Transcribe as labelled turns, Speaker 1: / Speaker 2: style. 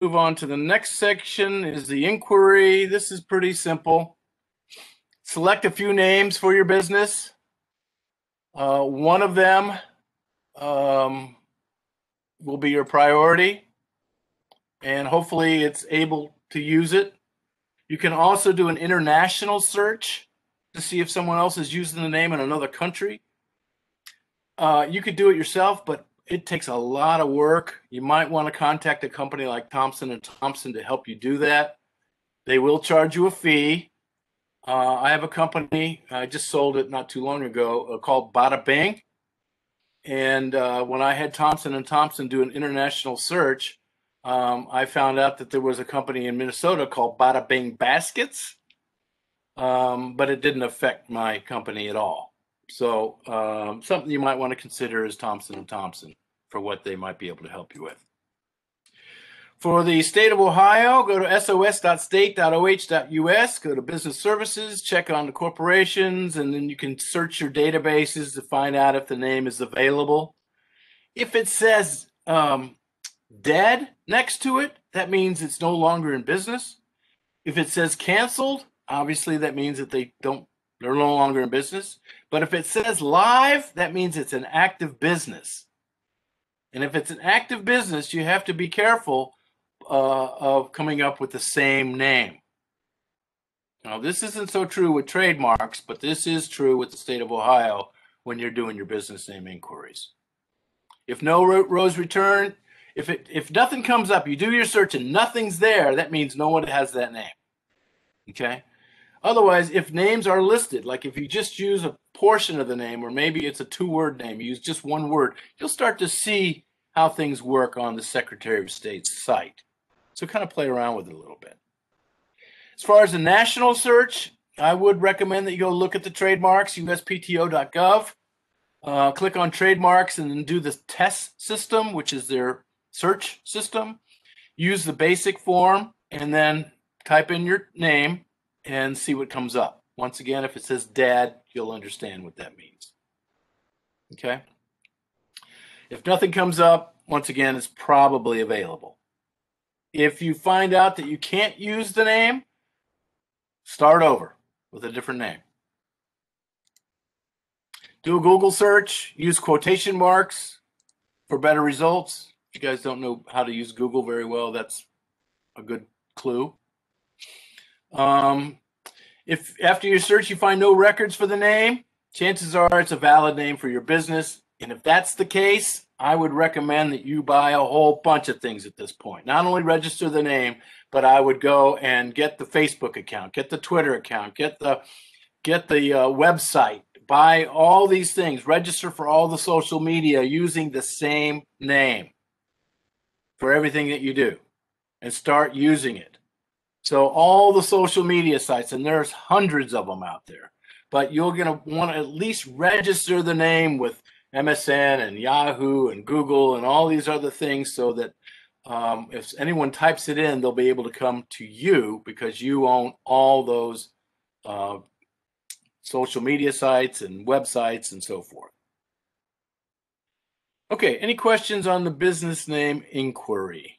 Speaker 1: move on to the next section is the inquiry. This is pretty simple. Select a few names for your business. Uh, one of them um, will be your priority, and hopefully it's able to use it. You can also do an international search to see if someone else is using the name in another country. Uh, you could do it yourself, but it takes a lot of work. You might want to contact a company like Thomson and Thomson to help you do that. They will charge you a fee. Uh, I have a company. I just sold it not too long ago uh, called Bada Bing. And uh, when I had Thomson and Thomson do an international search, um, I found out that there was a company in Minnesota called Bada Bing Baskets, um, but it didn't affect my company at all. So um, something you might want to consider is Thomson and Thomson for what they might be able to help you with. For the state of Ohio, go to sos.state.oh.us, go to business services, check on the corporations, and then you can search your databases to find out if the name is available. If it says um, dead next to it, that means it's no longer in business. If it says canceled, obviously that means that they don't they're no longer in business. But if it says live, that means it's an active business. And if it's an active business, you have to be careful uh, of coming up with the same name. Now, this isn't so true with trademarks, but this is true with the state of Ohio when you're doing your business name inquiries. If no rows return, if it if nothing comes up, you do your search and nothing's there, that means no one has that name. Okay? Otherwise, if names are listed, like if you just use a portion of the name, or maybe it's a two word name, you use just one word, you'll start to see how things work on the Secretary of State's site. So kind of play around with it a little bit. As far as the national search, I would recommend that you go look at the trademarks, uspto.gov. Uh, click on trademarks and then do the TESS system, which is their search system. Use the basic form and then type in your name and see what comes up. Once again, if it says dad, you'll understand what that means. Okay. If nothing comes up, once again, it's probably available. If you find out that you can't use the name, start over with a different name. Do a Google search, use quotation marks for better results. If you guys don't know how to use Google very well, that's a good clue. Um, if after your search you find no records for the name, chances are it's a valid name for your business. And if that's the case, I would recommend that you buy a whole bunch of things at this point. Not only register the name, but I would go and get the Facebook account, get the Twitter account, get the get the uh, website, buy all these things, register for all the social media using the same name for everything that you do and start using it. So all the social media sites, and there's hundreds of them out there, but you're going to want to at least register the name with MSN and Yahoo and Google and all these other things so that um, if anyone types it in, they'll be able to come to you because you own all those uh, social media sites and websites and so forth. Okay, any questions on the business name inquiry?